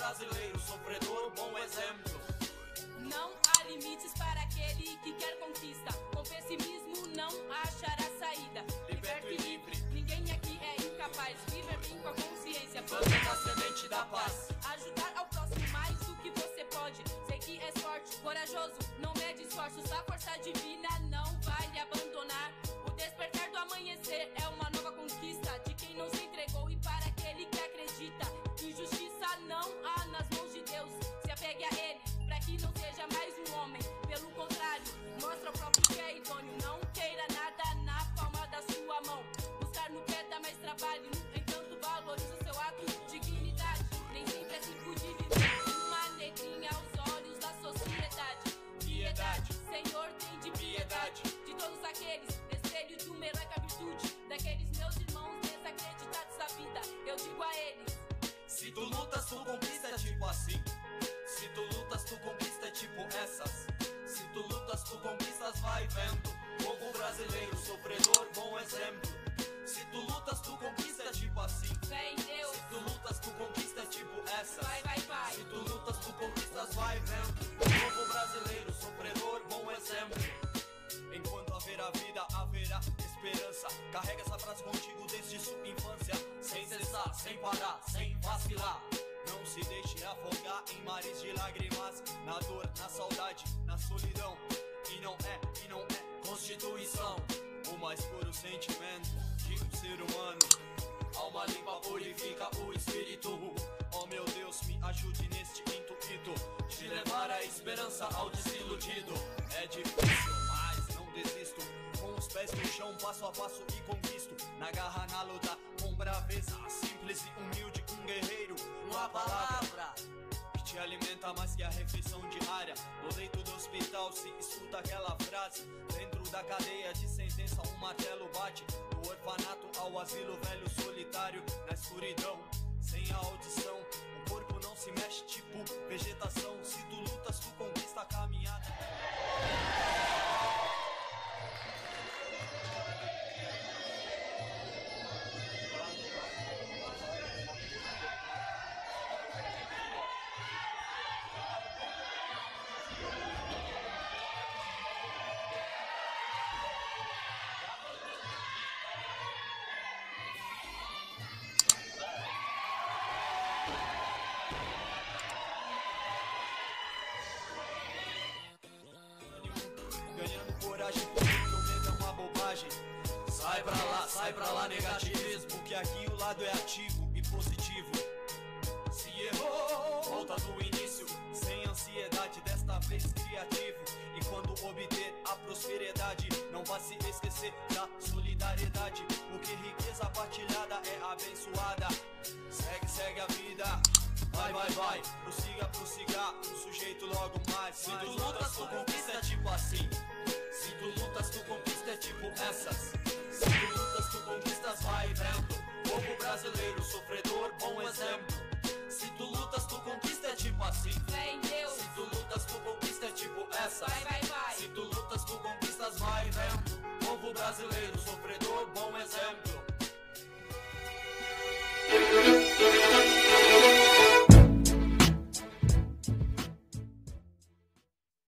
brasileiro, sofredor, bom exemplo. Não há limites para aquele que quer conquista. Com pessimismo não achará saída. Liberto e livre. Ninguém aqui é incapaz. Viver bem com a consciência. Planta a semente da paz. Ajudar ao próximo mais do que você pode. Sei que és forte, corajoso, não mede esforços. A força divina não vai lhe abandonar. Espelho uma heróica virtude. Daqueles meus irmãos desacreditados da vida. Eu digo a eles. Se tu lutas, tu conquista é tipo assim. Se tu lutas, tu conquista é tipo essas. Se tu lutas, tu conquistas, vai vendo. Povo brasileiro, sofredor, bom exemplo. Se tu lutas, tu conquista é tipo assim. Fé em Deus. Se tu lutas, tu conquista é tipo essas. Vai, vai, vai. Se tu lutas, tu conquistas, vai vendo. Haverá vida, haverá esperança. Carrega essa frase contigo desde sua infância. Sem cessar, sem parar, sem vacilar. Não se deixe afogar em mares de lágrimas. Na dor, na saudade, na solidão. E não é, e não é constituição. O mais puro sentimento de um ser humano. Alma limpa purifica o espírito. Oh meu Deus, me ajude neste intuito de levar a esperança ao desiludido. É difícil, pés no chão, passo a passo e conquisto. Na garra, na luta, com braveza. Simples e humilde, um guerreiro. Uma palavra que te alimenta mais que a refeição diária. No leito do hospital se escuta aquela frase. Dentro da cadeia de sentença, um martelo bate. Do orfanato ao asilo velho solitário, na escuridão, sem a sai pra lá, negativismo. Que aqui o lado é ativo e positivo. Se errou, volta do início. Sem ansiedade, desta vez criativo. E quando obter a prosperidade, não vá se esquecer da solidariedade. Porque riqueza partilhada é abençoada. Segue, segue a vida. Vai, vai, vai, prossiga, prossiga, o sujeito logo mais. Se tu lutas, tu conquista tipo assim. Sofredor, bom exemplo. Se tu lutas, tu conquista é tipo assim. Fé em Deus. Se tu lutas, tu conquista é tipo essas. Vai, vai, vai. Se tu lutas, tu conquistas, vai vendo. Povo brasileiro, sofredor, bom exemplo.